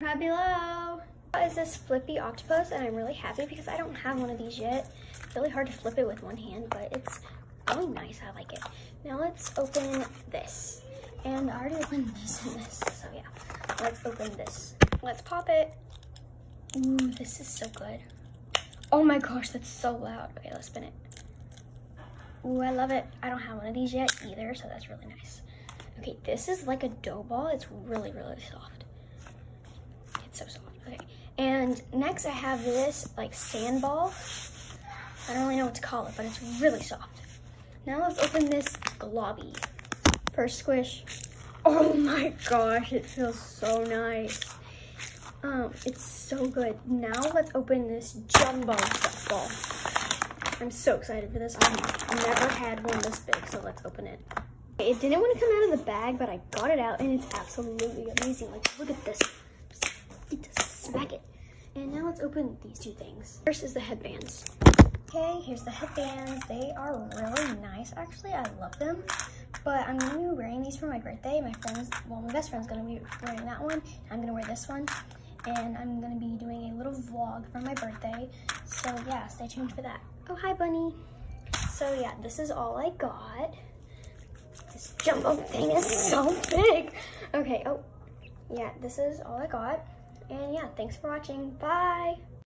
Subscribe below. Is this flippy octopus and I'm really happy because I don't have one of these yet. It's really hard to flip it with one hand, but it's really nice. I like it. Now let's open this. And I already opened this and this, so yeah. Let's open this. Let's pop it. Ooh, this is so good. Oh my gosh, that's so loud. Okay, let's spin it. Ooh, I love it. I don't have one of these yet either, so that's really nice. Okay, this is like a dough ball. It's really, really soft. So soft. Okay, and next I have this like sand ball. I don't really know what to call it, but it's really soft. Now let's open this globby. First squish. Oh my gosh, it feels so nice. Um, it's so good. Now let's open this jumbo stuff ball. I'm so excited for this. I've never had one this big, so let's open it. It didn't want to come out of the bag, but I got it out, and it's absolutely amazing. Like, look at this. Just smack it. And now let's open these two things. First is the headbands. Okay, here's the headbands. They are really nice, actually. I love them. But I'm going to be wearing these for my birthday. My friends, well, my best friend's going to be wearing that one. I'm going to wear this one and I'm gonna be doing a little vlog for my birthday. So yeah, stay tuned for that. Oh, hi bunny. So yeah, this is all I got. This jumbo thing is so big. Okay, oh, yeah, this is all I got. And yeah, thanks for watching. Bye.